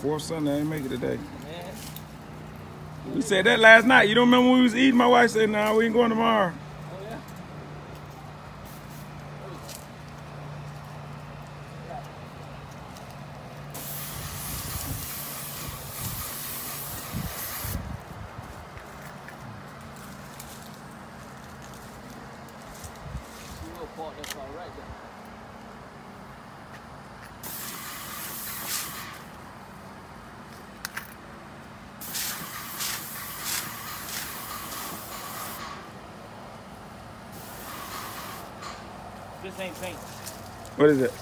Fourth Sunday, I didn't make it today. We said that last night. You don't remember when we was eating? My wife said, "Nah, we ain't going tomorrow." This ain't paint. What is it?